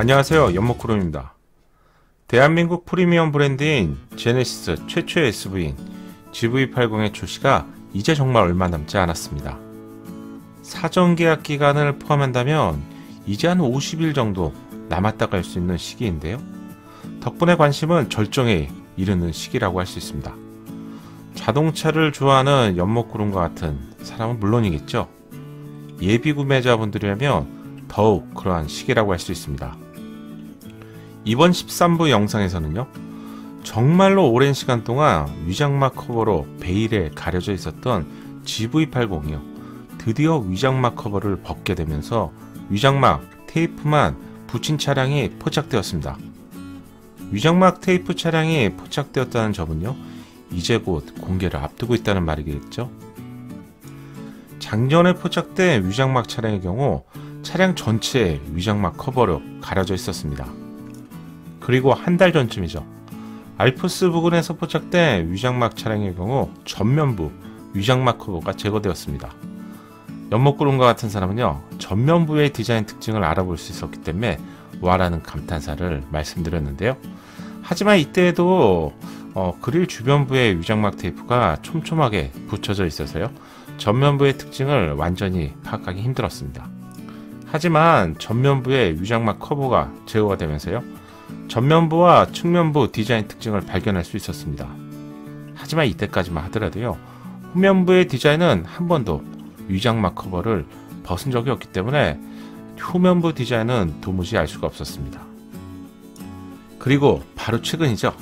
안녕하세요. 연목구름입니다. 대한민국 프리미엄 브랜드인 제네시스 최초의 SUV인 GV80의 출시가 이제 정말 얼마 남지 않았습니다. 사전 계약 기간을 포함한다면 이제 한 50일 정도 남았다고 할수 있는 시기인데요. 덕분에 관심은 절정에 이르는 시기라고 할 수 있습니다. 자동차를 좋아하는 연목구름과 같은 사람은 물론이겠죠. 예비 구매자분들이라면 더욱 그러한 시기라고 할 수 있습니다. 이번 13부 영상에서는요. 정말로 오랜 시간 동안 위장막 커버로 베일에 가려져 있었던 GV80이요. 드디어 위장막 커버를 벗게 되면서 위장막 테이프만 붙인 차량이 포착되었습니다. 위장막 테이프 차량이 포착되었다는 점은요. 이제 곧 공개를 앞두고 있다는 말이겠죠. 작년에 포착된 위장막 차량의 경우 차량 전체에 위장막 커버로 가려져 있었습니다. 그리고 한 달 전쯤이죠. 알프스 부근에서 포착된 위장막 차량의 경우 전면부 위장막 커버가 제거되었습니다. 연목구름과 같은 사람은요, 전면부의 디자인 특징을 알아볼 수 있었기 때문에 와라는 감탄사를 말씀드렸는데요. 하지만 이때에도 어, 그릴 주변부에 위장막 테이프가 촘촘하게 붙여져 있어서요. 전면부의 특징을 완전히 파악하기 힘들었습니다. 하지만 전면부의 위장막 커버가 제거가 되면서요. 전면부와 측면부 디자인 특징을 발견할 수 있었습니다. 하지만 이때까지만 하더라도요. 후면부의 디자인은 한 번도 위장막 커버를 벗은 적이 없기 때문에 후면부 디자인은 도무지 알 수가 없었습니다. 그리고 바로 최근이죠.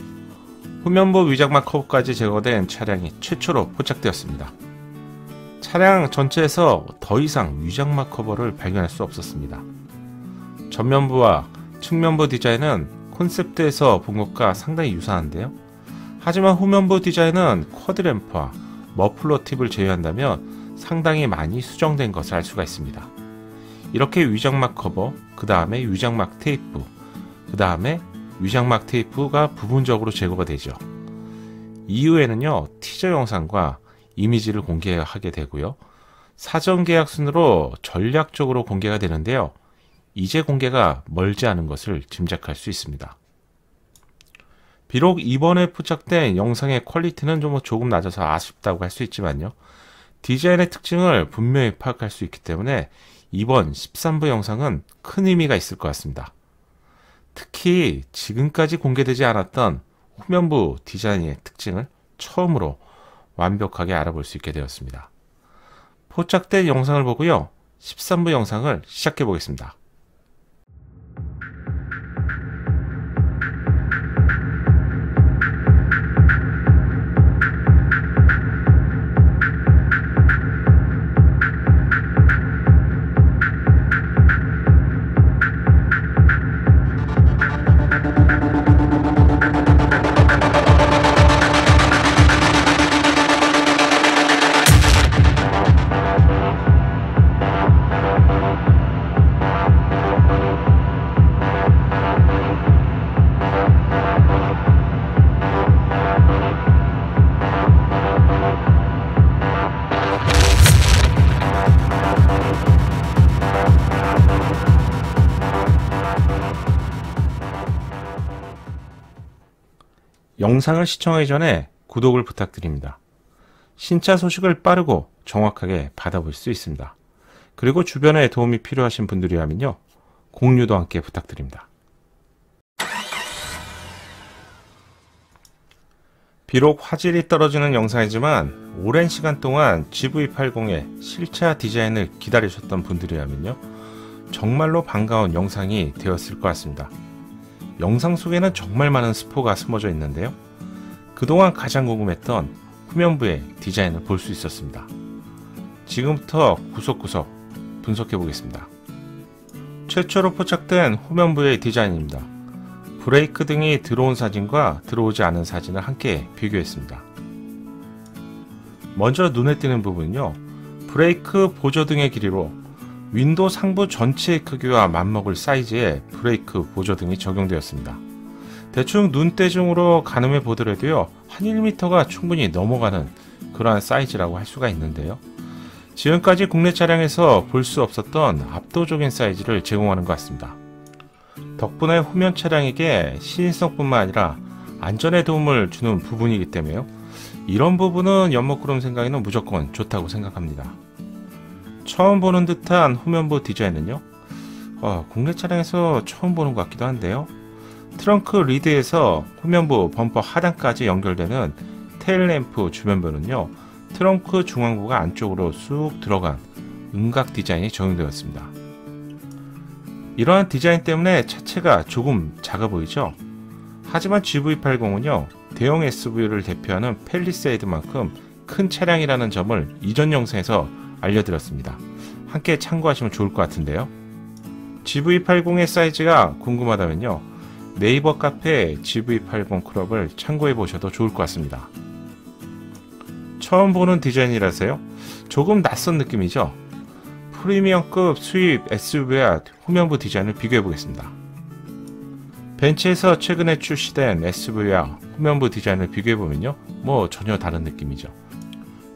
후면부 위장막 커버까지 제거된 차량이 최초로 포착되었습니다. 차량 전체에서 더 이상 위장막 커버를 발견할 수 없었습니다. 전면부와 측면부 디자인은 콘셉트에서 본 것과 상당히 유사한데요. 하지만 후면부 디자인은 quad램프와 머플러 팁을 제외한다면 상당히 많이 수정된 것을 알 수가 있습니다. 이렇게 위장막 커버, 그 다음에 위장막 테이프, 그 다음에 위장막 테이프가 부분적으로 제거가 되죠. 이후에는요, 티저 영상과 이미지를 공개하게 되고요. 사전 계약 순으로 전략적으로 공개가 되는데요. 이제 공개가 멀지 않은 것을 짐작할 수 있습니다. 비록 이번에 포착된 영상의 퀄리티는 좀 조금 낮아서 아쉽다고 할 수 있지만요. 디자인의 특징을 분명히 파악할 수 있기 때문에 이번 13부 영상은 큰 의미가 있을 것 같습니다. 특히 지금까지 공개되지 않았던 후면부 디자인의 특징을 처음으로 완벽하게 알아볼 수 있게 되었습니다. 포착된 영상을 보고요. 13부 영상을 시작해 보겠습니다. 영상을 시청하기 전에 구독을 부탁드립니다. 신차 소식을 빠르고 정확하게 받아볼 수 있습니다. 그리고 주변에 도움이 필요하신 분들이라면요. 공유도 함께 부탁드립니다. 비록 화질이 떨어지는 영상이지만 오랜 시간 동안 GV80의 실차 디자인을 기다리셨던 분들이라면요. 정말로 반가운 영상이 되었을 것 같습니다. 영상 속에는 정말 많은 스포가 숨어져 있는데요. 그동안 가장 궁금했던 후면부의 디자인을 볼 수 있었습니다. 지금부터 구석구석 분석해 보겠습니다. 최초로 포착된 후면부의 디자인입니다. 브레이크 등이 들어온 사진과 들어오지 않은 사진을 함께 비교했습니다. 먼저 눈에 띄는 부분은요. 브레이크 보조 등의 길이로 윈도 상부 전체의 크기와 맞먹을 사이즈의 브레이크 보조 등이 적용되었습니다. 대충 눈대중으로 가늠해 보더라도요 한 1m가 충분히 넘어가는 그러한 사이즈라고 할 수가 있는데요 지금까지 국내 차량에서 볼 수 없었던 압도적인 사이즈를 제공하는 것 같습니다 덕분에 후면 차량에게 시인성뿐만 아니라 안전에 도움을 주는 부분이기 때문에요. 이런 부분은 연목구름 생각에는 무조건 좋다고 생각합니다. 처음 보는 듯한 후면부 디자인은요. 어, 국내 차량에서 처음 보는 것 같기도 한데요. 트렁크 lid에서 후면부 범퍼 하단까지 연결되는 테일램프 주변부는요. 트렁크 중앙부가 안쪽으로 쑥 들어간 음각 디자인이 적용되었습니다. 이러한 디자인 때문에 차체가 조금 작아 보이죠? 하지만 GV80은요, 대형 SUV를 대표하는 팰리세이드만큼 큰 차량이라는 점을 이전 영상에서 알려드렸습니다. 함께 참고하시면 좋을 것 같은데요. GV80의 사이즈가 궁금하다면요, 네이버 카페 GV80 클럽을 참고해 보셔도 좋을 것 같습니다. 처음 보는 디자인이라서요, 조금 낯선 느낌이죠? 프리미엄급 수입 SUV와 후면부 디자인을 비교해 보겠습니다. 벤츠에서 최근에 출시된 SUV와 후면부 디자인을 비교해 보면요, 뭐 전혀 다른 느낌이죠.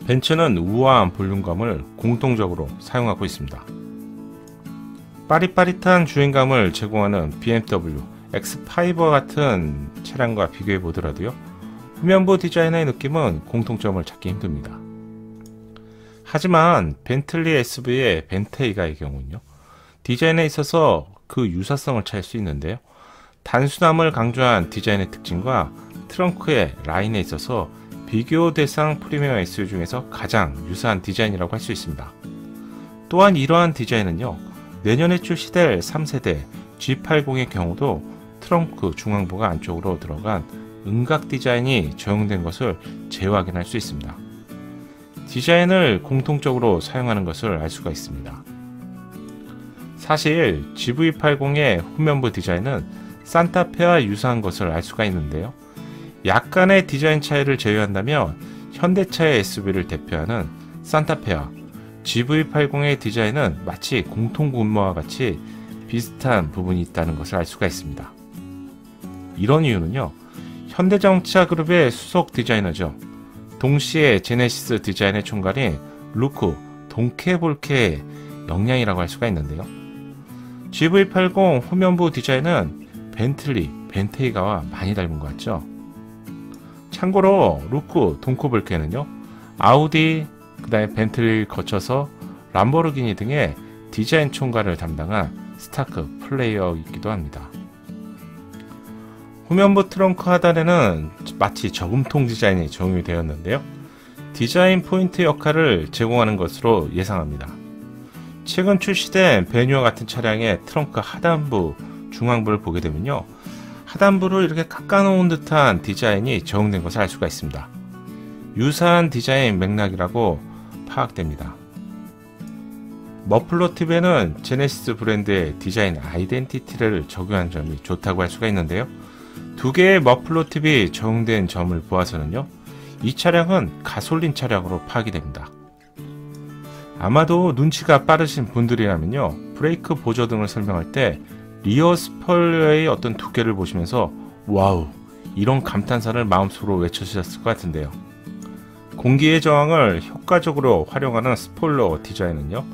벤츠는 우아한 볼륨감을 공통적으로 사용하고 있습니다. 빠릿빠릿한 주행감을 제공하는 BMW X5와 같은 차량과 비교해 보더라도요, 후면부 디자인의 느낌은 공통점을 찾기 힘듭니다. 하지만 벤틀리 SUV의 벤테이가의 경우는요, 디자인에 있어서 그 유사성을 찾을 수 있는데요. 단순함을 강조한 디자인의 특징과 트렁크의 라인에 있어서 비교 대상 프리미엄 SUV 중에서 가장 유사한 디자인이라고 할 수 있습니다. 또한 이러한 디자인은요, 내년에 출시될 3세대 G80의 경우도 트렁크 중앙부가 안쪽으로 들어간 음각 디자인이 적용된 것을 재확인할 수 있습니다. 디자인을 공통적으로 사용하는 것을 알 수가 있습니다. 사실 GV80의 후면부 디자인은 산타페와 유사한 것을 알 수가 있는데요. 약간의 디자인 차이를 제외한다면 현대차의 SUV를 대표하는 산타페와 GV80의 디자인은 마치 공통분모와 같이 비슷한 부분이 있다는 것을 알 수가 있습니다. 이런 이유는요. 현대자동차 그룹의 수석 디자이너죠. 동시에 제네시스 디자인의 총괄인 루크 동커볼케의 역량이라고 할 수가 있는데요. GV80 후면부 디자인은 벤틀리, 벤테이가와 많이 닮은 것 같죠? 참고로 루크 동커볼케는요, 아우디, 그 다음에 벤틀리를 거쳐서 람보르기니 등의 디자인 총괄을 담당한 스타 플레이어이기도 합니다. 후면부 트렁크 하단에는 마치 저금통 디자인이 적용이 되었는데요. 디자인 포인트 역할을 제공하는 것으로 예상합니다. 최근 출시된 베뉴와 같은 차량의 트렁크 하단부, 중앙부를 보게 되면요. 하단부를 이렇게 깎아놓은 듯한 디자인이 적용된 것을 알 수가 있습니다. 유사한 디자인 맥락이라고 파악됩니다. 머플러 팁에는 제네시스 브랜드의 디자인 아이덴티티를 적용한 점이 좋다고 할 수가 있는데요. 두 개의 머플러 팁이 적용된 점을 보아서는요, 이 차량은 가솔린 차량으로 파악이 됩니다. 아마도 눈치가 빠르신 분들이라면요, 브레이크 보조등을 설명할 때 rear 스포일러의 어떤 두께를 보시면서 와우, 이런 감탄사를 마음속으로 외쳐주셨을 것 같은데요. 공기의 저항을 효과적으로 활용하는 스포일러 디자인은요,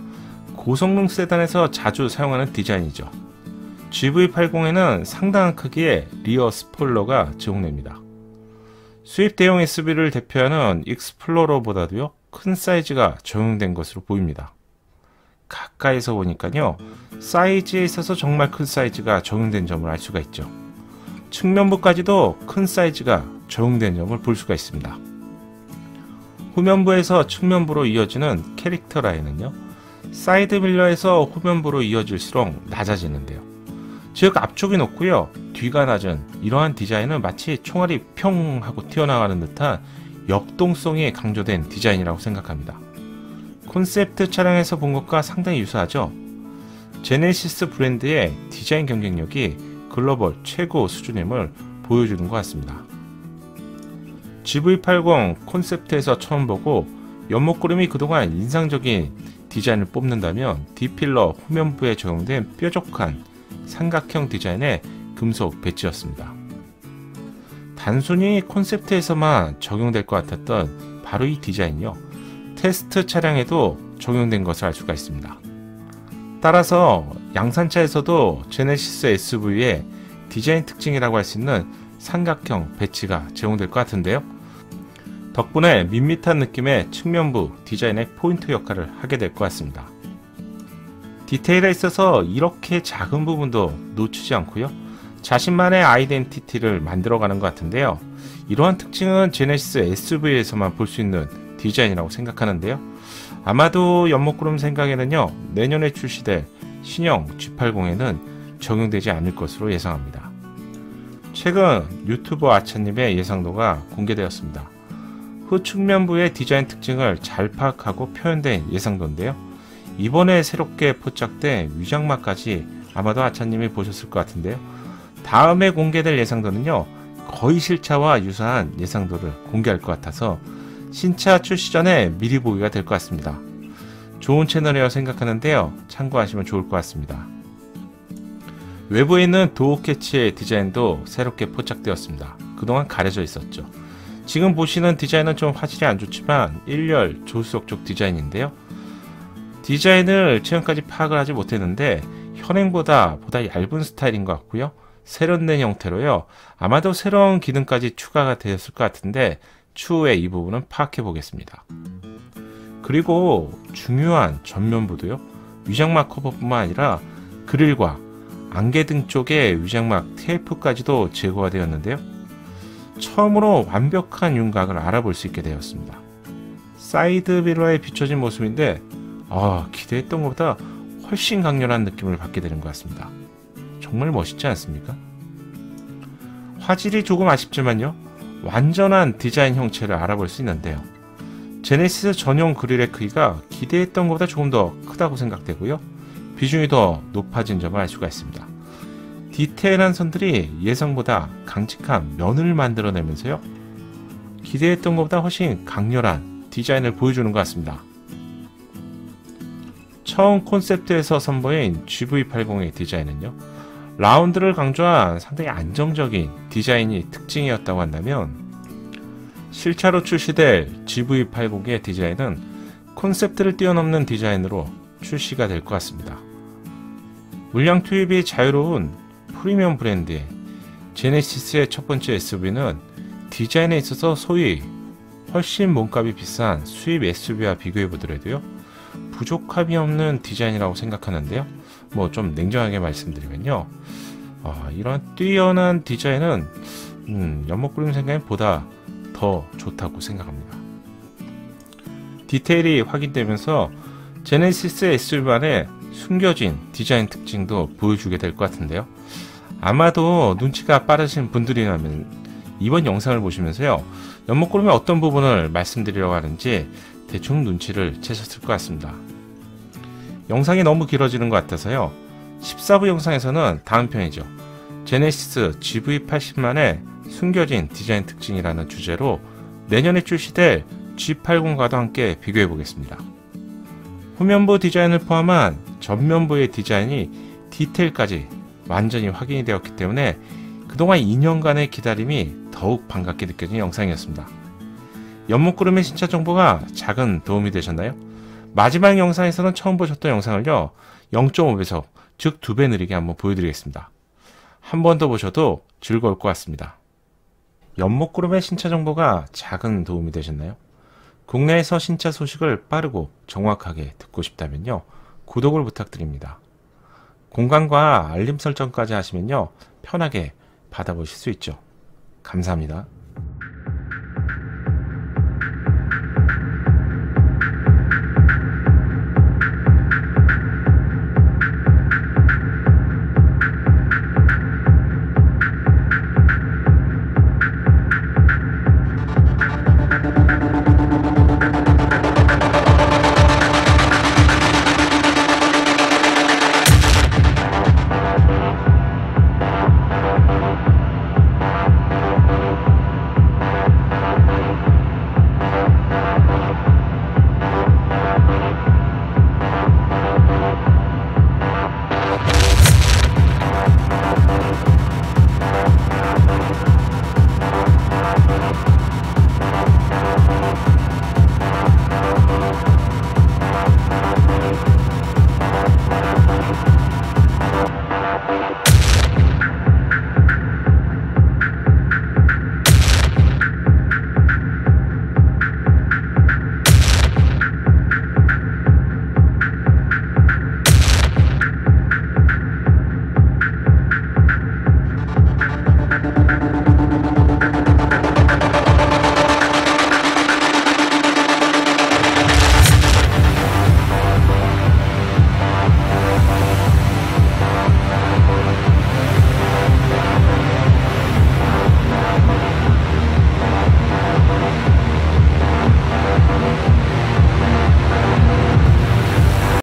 고성능 세단에서 자주 사용하는 디자인이죠. GV80에는 상당한 크기의 리어 스포일러가 제공됩니다. 수입 대형 SUV를 대표하는 익스플로러보다도요 큰 사이즈가 적용된 것으로 보입니다. 가까이서 보니까요 사이즈에 있어서 정말 큰 사이즈가 적용된 점을 알 수가 있죠. 측면부까지도 큰 사이즈가 적용된 점을 볼 수가 있습니다. 후면부에서 측면부로 이어지는 캐릭터 라인은요 사이드 미러에서 후면부로 이어질수록 낮아지는데요. 즉 앞쪽이 높고요 뒤가 낮은 이러한 디자인은 마치 총알이 펑 하고 튀어나가는 듯한 역동성이 강조된 디자인이라고 생각합니다. 콘셉트 차량에서 본 것과 상당히 유사하죠? 제네시스 브랜드의 디자인 경쟁력이 글로벌 최고 수준임을 보여주는 것 같습니다. GV80 콘셉트에서 처음 보고 연목구름이 그동안 인상적인 디자인을 뽑는다면 D pillar 후면부에 적용된 뾰족한 삼각형 디자인의 금속 배지였습니다. 단순히 콘셉트에서만 적용될 것 같았던 바로 이 디자인이요. 테스트 차량에도 적용된 것을 알 수가 있습니다. 따라서 양산차에서도 제네시스 SUV의 디자인 특징이라고 할 수 있는 삼각형 배지가 제공될 것 같은데요. 덕분에 밋밋한 느낌의 측면부 디자인의 포인트 역할을 하게 될 것 같습니다. 디테일에 있어서 이렇게 작은 부분도 놓치지 않고요. 자신만의 아이덴티티를 만들어가는 것 같은데요. 이러한 특징은 제네시스 SUV에서만 볼 수 있는 디자인이라고 생각하는데요. 아마도 연목구름 생각에는요, 내년에 출시될 신형 G80에는 적용되지 않을 것으로 예상합니다. 최근 유튜버 아차님의 예상도가 공개되었습니다. 후측면부의 디자인 특징을 잘 파악하고 표현된 예상도인데요. 이번에 새롭게 포착된 위장막까지 아마도 아차님이 보셨을 것 같은데요. 다음에 공개될 예상도는요. 거의 실차와 유사한 예상도를 공개할 것 같아서 신차 출시 전에 미리 보기가 될 것 같습니다. 좋은 채널이라고 생각하는데요. 참고하시면 좋을 것 같습니다. 외부에 있는 도어 캐치의 디자인도 새롭게 포착되었습니다. 그동안 가려져 있었죠. 지금 보시는 디자인은 좀 화질이 안 좋지만 1열 조수석 쪽 디자인인데요. 디자인을 지금까지 파악을 하지 못했는데 현행보다 보다 얇은 스타일인 것 같고요. 세련된 형태로요. 아마도 새로운 기능까지 추가가 되었을 것 같은데 추후에 이 부분은 파악해 보겠습니다. 그리고 중요한 전면부도요. 위장막 커버뿐만 아니라 그릴과 안개등 쪽에 위장막 테이프까지도 제거가 되었는데요. 처음으로 완벽한 윤곽을 알아볼 수 있게 되었습니다. 사이드 미러에 비춰진 모습인데 아, 기대했던 것보다 훨씬 강렬한 느낌을 받게 되는 것 같습니다. 정말 멋있지 않습니까? 화질이 조금 아쉽지만요. 완전한 디자인 형체를 알아볼 수 있는데요. 제네시스 전용 그릴의 크기가 기대했던 것보다 조금 더 크다고 생각되고요. 비중이 더 높아진 점을 알 수가 있습니다. 디테일한 선들이 예상보다 강직한 면을 만들어내면서요. 기대했던 것보다 훨씬 강렬한 디자인을 보여주는 것 같습니다. 처음 콘셉트에서 선보인 GV80의 디자인은요. 라운드를 강조한 상당히 안정적인 디자인이 특징이었다고 한다면 실차로 출시될 GV80의 디자인은 콘셉트를 뛰어넘는 디자인으로 출시가 될 것 같습니다. 물량 투입이 자유로운 프리미엄 브랜드의 제네시스의 첫 번째 SUV는 디자인에 있어서 소위 훨씬 몸값이 비싼 수입 SUV와 비교해 보더라도요 부족함이 없는 디자인이라고 생각하는데요 뭐 좀 냉정하게 말씀드리면요 아, 이런 뛰어난 디자인은 음, 연목그림 생각보다 더 좋다고 생각합니다 디테일이 확인되면서 제네시스 SUV만의 숨겨진 디자인 특징도 보여주게 될 것 같은데요. 아마도 눈치가 빠르신 분들이라면 이번 영상을 보시면서요. 연목구름의 어떤 부분을 말씀드리려고 하는지 대충 눈치를 채셨을 것 같습니다. 영상이 너무 길어지는 것 같아서요. 14부 영상에서는 다음 편이죠. 제네시스 GV80만의 숨겨진 디자인 특징이라는 주제로 내년에 출시될 G80과도 함께 비교해 보겠습니다. 후면부 디자인을 포함한 전면부의 디자인이 디테일까지 완전히 확인이 되었기 때문에 그동안 2년간의 기다림이 더욱 반갑게 느껴진 영상이었습니다. 연목구름의 신차 정보가 작은 도움이 되셨나요? 마지막 영상에서는 처음 보셨던 영상을요 0.5배속 즉 2배 느리게 한번 보여드리겠습니다. 한 번 더 보셔도 즐거울 것 같습니다. 연목구름의 신차 정보가 작은 도움이 되셨나요? 국내에서 신차 소식을 빠르고 정확하게 듣고 싶다면요. 구독을 부탁드립니다. 공간과 알림 설정까지 하시면요. 편하게 받아보실 수 있죠. 감사합니다.